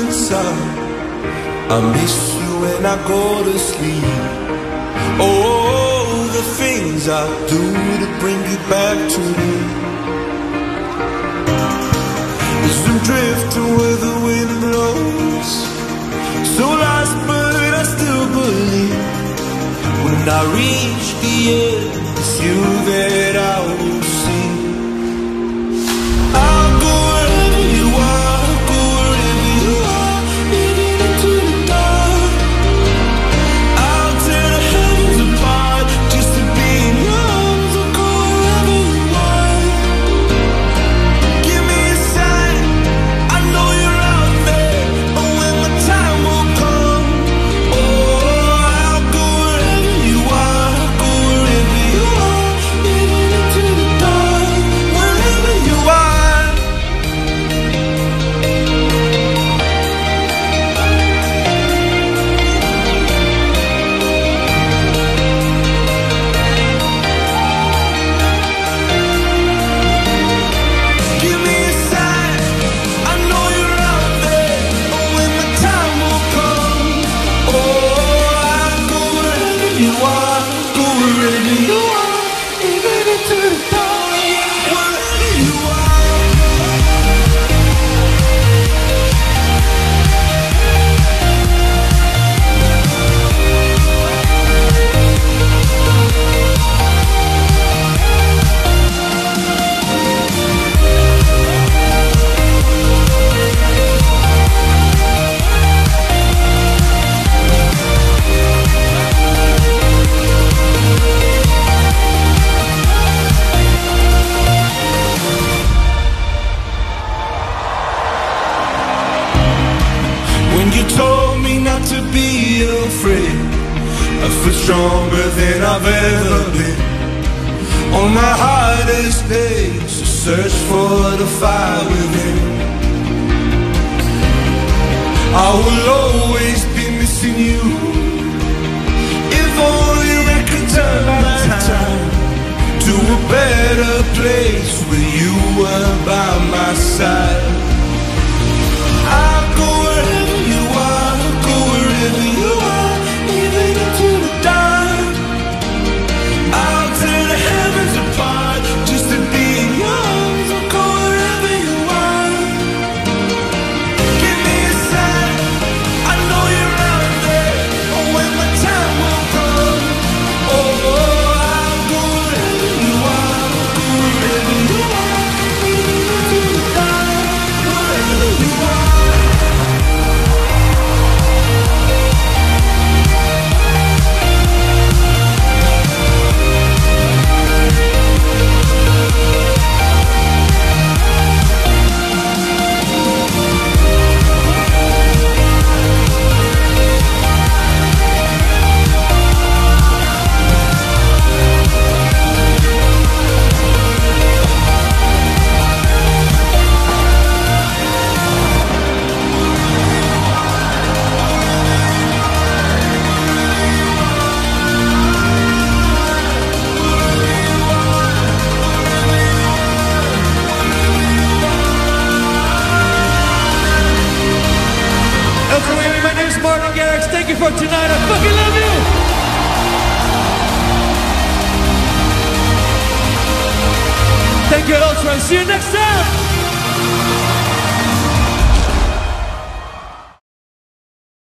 inside. I miss you when I go to sleep. Oh, the things I do to bring you back to me. As I'm drifting where the wind blows, so lost, but I still believe. When I reach the end, it's you that I will go wherever you are, even into the dark, you told me not to be afraid, I feel stronger than I've ever been. On my hardest days, I search for the fire within. I will always be missing you. If only I could turn back time to a better place where you were by my side. Thank you for tonight. I fucking love you. Thank you, Ultra. See you next time.